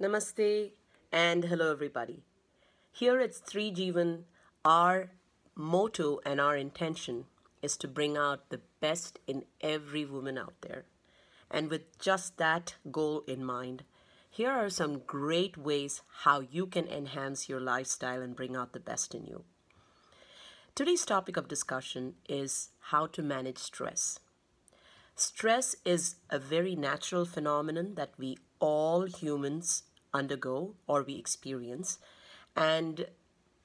Namaste and hello everybody. Here at Sthree Jeevan, our motto and our intention is to bring out the best in every woman out there. And with just that goal in mind, here are some great ways how you can enhance your lifestyle and bring out the best in you. Today's topic of discussion is how to manage stress. Stress is a very natural phenomenon that we all humans undergo or we experience. And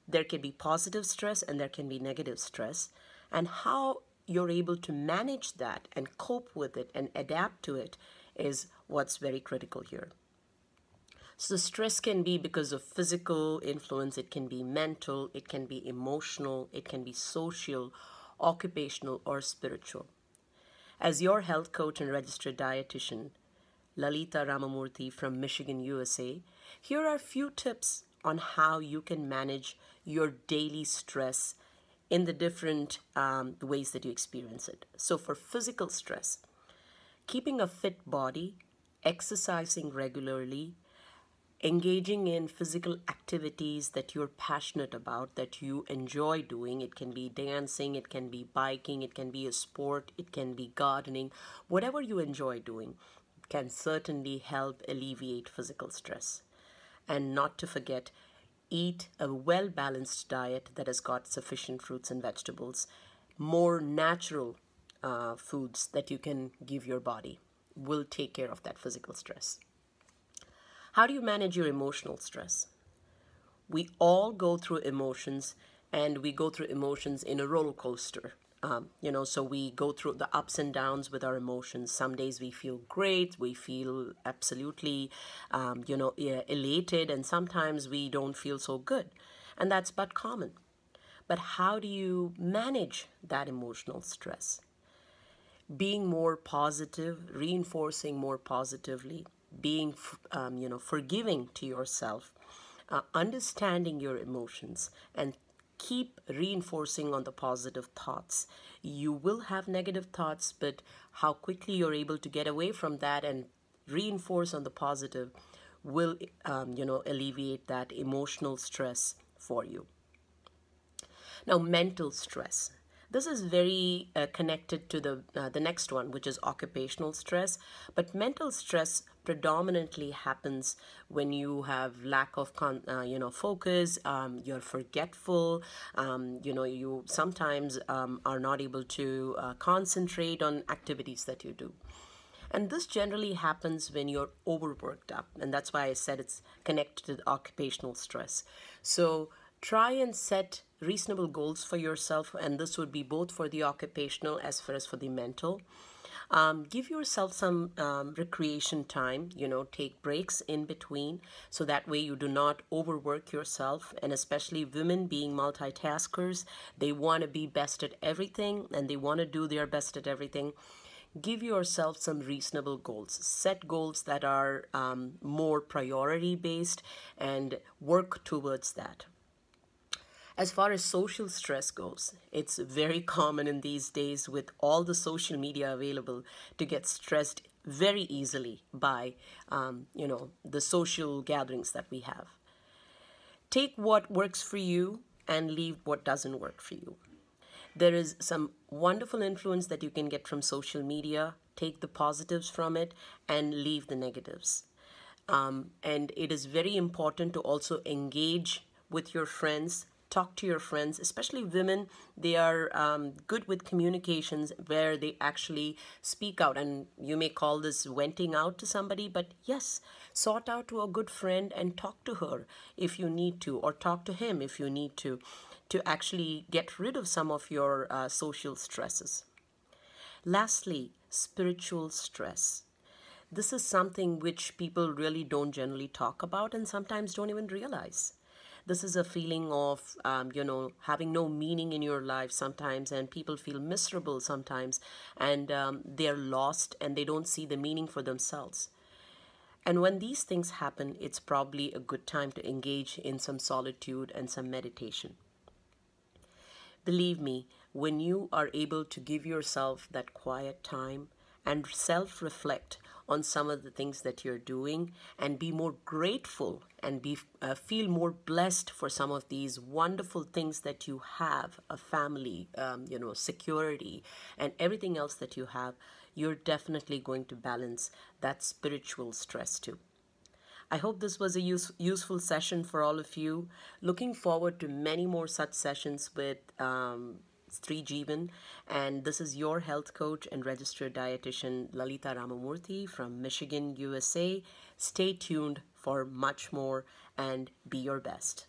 there can be positive stress and there can be negative stress. And how you're able to manage that and cope with it and adapt to it is what's very critical here. So, stress can be because of physical influence, it can be mental, it can be emotional, it can be social, occupational, or spiritual. As your health coach and registered dietitian, Lalita Ramamurthy from Michigan, USA, here are a few tips on how you can manage your daily stress in the different um, ways that you experience it. So, for physical stress, keeping a fit body, exercising regularly, engaging in physical activities that you're passionate about, that you enjoy doing. It can be dancing, it can be biking, it can be a sport, it can be gardening. Whatever you enjoy doing can certainly help alleviate physical stress. And not to forget, eat a well balanced diet that has got sufficient fruits and vegetables, more natural uh, foods that you can give your body will take care of that physical stress. How do you manage your emotional stress? We all go through emotions and we go through emotions in a roller coaster. Um, you know, so we go through the ups and downs with our emotions. Some days we feel great, we feel absolutely, um, you know, elated, and sometimes we don't feel so good. And that's but common. But how do you manage that emotional stress? Being more positive, reinforcing more positively, being um, you know forgiving to yourself uh, understanding your emotions and keep reinforcing on the positive thoughts. You will have negative thoughts but how quickly you're able to get away from that and reinforce on the positive will um, you know alleviate that emotional stress for you. Now mental stress this is very uh, connected to the uh, the next one, which is occupational stress. But mental stress predominantly happens when you have lack of con- uh, you know focus. Um, you're forgetful. Um, you know you sometimes um, are not able to uh, concentrate on activities that you do. And this generally happens when you're overworked up. And that's why I said it's connected to occupational stress. So try and set reasonable goals for yourself, and this would be both for the occupational as well as for the mental. Um, give yourself some um, recreation time, you know, take breaks in between so that way you do not overwork yourself. And especially women being multitaskers, they want to be best at everything and they want to do their best at everything. Give yourself some reasonable goals. Set goals that are um, more priority based and work towards that. As far as social stress goes, it's very common in these days with all the social media available to get stressed very easily by, um, you know, the social gatherings that we have. Take what works for you and leave what doesn't work for you. There is some wonderful influence that you can get from social media. Take the positives from it and leave the negatives. Um, and it is very important to also engage with your friends talk to your friends, especially women. They are um, good with communications where they actually speak out. And you may call this venting out to somebody, but yes, sort out to a good friend and talk to her if you need to, or talk to him if you need to, to actually get rid of some of your uh, social stresses. Lastly, spiritual stress. This is something which people really don't generally talk about and sometimes don't even realize this is a feeling of um, you know having no meaning in your life sometimes and people feel miserable sometimes and um, they're lost and they don't see the meaning for themselves. And when these things happen it's probably a good time to engage in some solitude and some meditation. Believe me when you are able to give yourself that quiet time and self reflect on some of the things that you're doing and be more grateful and be uh, feel more blessed for some of these wonderful things that you have a family um, you know security and everything else that you have you're definitely going to balance that spiritual stress too I hope this was a use, useful session for all of you. Looking forward to many more such sessions with um, Sthree Jeevan. And this is your health coach and registered dietitian Lalita Ramamurthy from Michigan, USA. Stay tuned for much more and be your best.